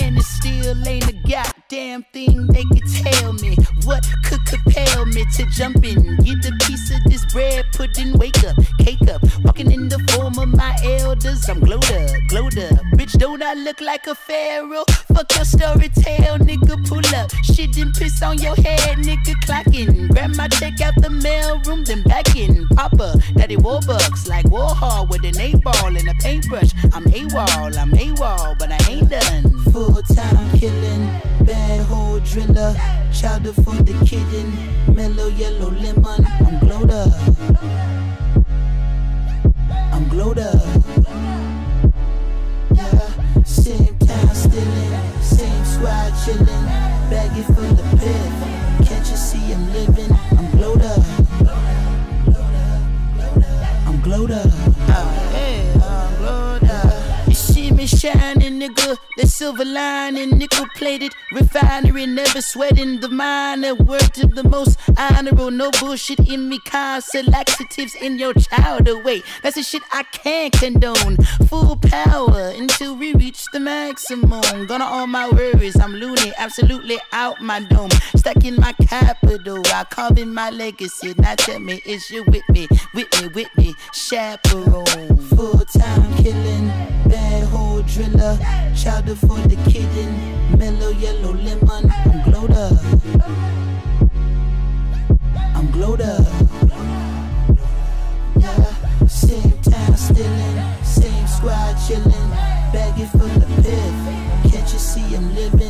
And it still ain't a goddamn thing they could tell me. What could compel me to jump in, get a piece of this bread, put in, I'm glowed up, glowed up. Bitch, don't I look like a pharaoh? Fuck your story tale, nigga, pull up. Shit and piss on your head, nigga, clocking. Grab my check out the mail room, then back in. Papa, daddy Warbucks, like Warhol with an eight ball and a paintbrush. I'm AWOL, I'm AWOL, but I ain't done. Full time killing, bad hole driller. Chowder for the kitten, mellow yellow lemon. I'm glowed up. I'm glowed up. Squad chilling. Baggy full of piff. Can't you see I'm living? I'm glowed up. I'm glowed up. Shining, nigga. The silver lining, nickel plated refinery, never sweating the mine. A word to the most honorable, no bullshit in me. Constant laxatives in your child away. That's the shit I can't condone. Full power until we reach the maximum. Gonna all my worries, I'm loony, absolutely out my dome. Stacking my capital, I carving my legacy. Now tell me, is you with me? With me, with me. Chaperone. Full time killing. Bad hole driller. Chowder for the kidding. Mellow yellow lemon. I'm glowed up. I'm glowed up. Yeah. Same time stealing. Same squad chilling. Baggy full of piff. Can't you see I'm living?